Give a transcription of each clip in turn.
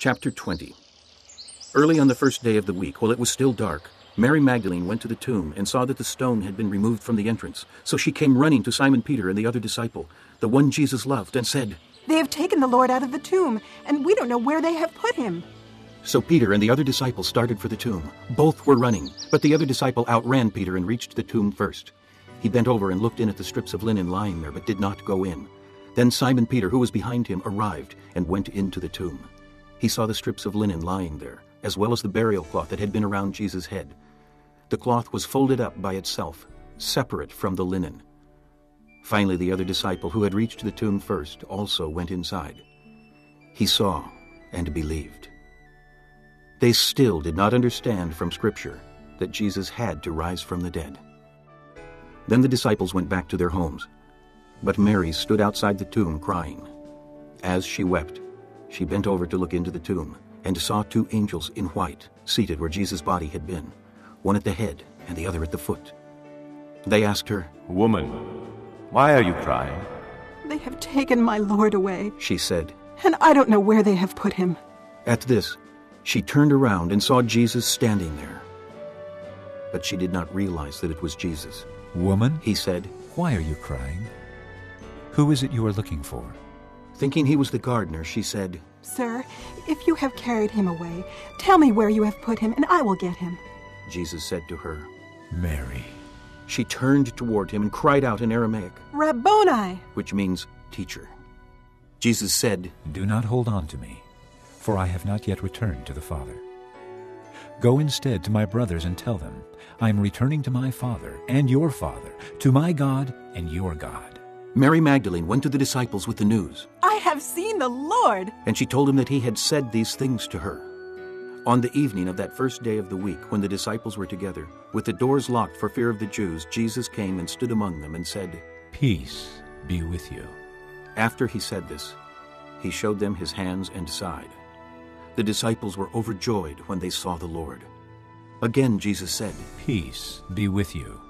Chapter 20 Early on the first day of the week, while it was still dark, Mary Magdalene went to the tomb and saw that the stone had been removed from the entrance. So she came running to Simon Peter and the other disciple, the one Jesus loved, and said, They have taken the Lord out of the tomb, and we don't know where they have put him. So Peter and the other disciple started for the tomb. Both were running, but the other disciple outran Peter and reached the tomb first. He bent over and looked in at the strips of linen lying there, but did not go in. Then Simon Peter, who was behind him, arrived and went into the tomb. He saw the strips of linen lying there, as well as the burial cloth that had been around Jesus' head. The cloth was folded up by itself, separate from the linen. Finally, the other disciple, who had reached the tomb first, also went inside. He saw and believed. They still did not understand from Scripture that Jesus had to rise from the dead. Then the disciples went back to their homes. But Mary stood outside the tomb crying. As she wept, she bent over to look into the tomb and saw two angels in white seated where Jesus' body had been, one at the head and the other at the foot. They asked her, Woman, why are you crying? They have taken my Lord away, She said. and I don't know where they have put him. At this, she turned around and saw Jesus standing there. But she did not realize that it was Jesus. Woman, He said, why are you crying? Who is it you are looking for? Thinking he was the gardener, she said, Sir, if you have carried him away, tell me where you have put him, and I will get him. Jesus said to her. Mary. She turned toward him and cried out in Aramaic, Rabboni! which means teacher. Jesus said, Do not hold on to me, for I have not yet returned to the Father. Go instead to my brothers and tell them, I am returning to my Father and your Father, to my God and your God. Mary Magdalene went to the disciples with the news, I have seen the Lord! and she told him that he had said these things to her. On the evening of that first day of the week, when the disciples were together, with the doors locked for fear of the Jews, Jesus came and stood among them and said, Peace be with you. After he said this, he showed them his hands and side. The disciples were overjoyed when they saw the Lord. Again Jesus said, Peace be with you.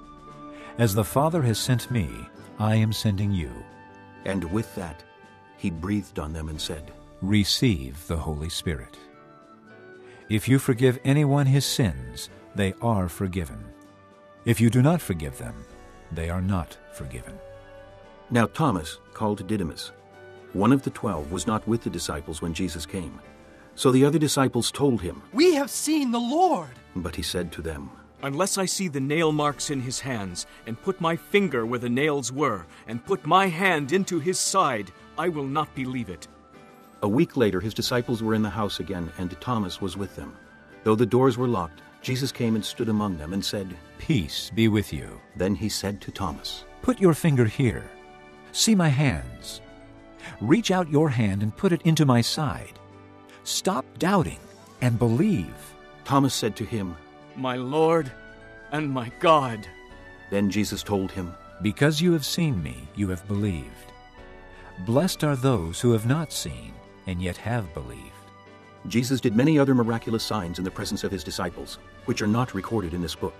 As the Father has sent me, I am sending you. and with that, he breathed on them and said, Receive the Holy Spirit. If you forgive anyone his sins, they are forgiven. If you do not forgive them, they are not forgiven. Now Thomas, called Didymus, one of the twelve, was not with the disciples when Jesus came. So the other disciples told him, We have seen the Lord. but he said to them, Unless I see the nail marks in his hands, and put my finger where the nails were, and put my hand into his side, I will not believe it. A week later, his disciples were in the house again, and Thomas was with them. Though the doors were locked, Jesus came and stood among them and said, Peace be with you. Then he said to Thomas, Put your finger here. See my hands. Reach out your hand and put it into my side. Stop doubting and believe. Thomas said to him, My Lord and my God. Then Jesus told him, Because you have seen me, you have believed. Blessed are those who have not seen and yet have believed. Jesus did many other miraculous signs in the presence of his disciples, which are not recorded in this book.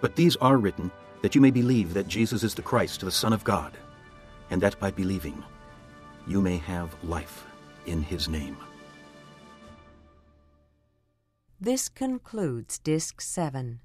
But these are written that you may believe that Jesus is the Christ, the Son of God, and that by believing you may have life in his name. This concludes Disc 7.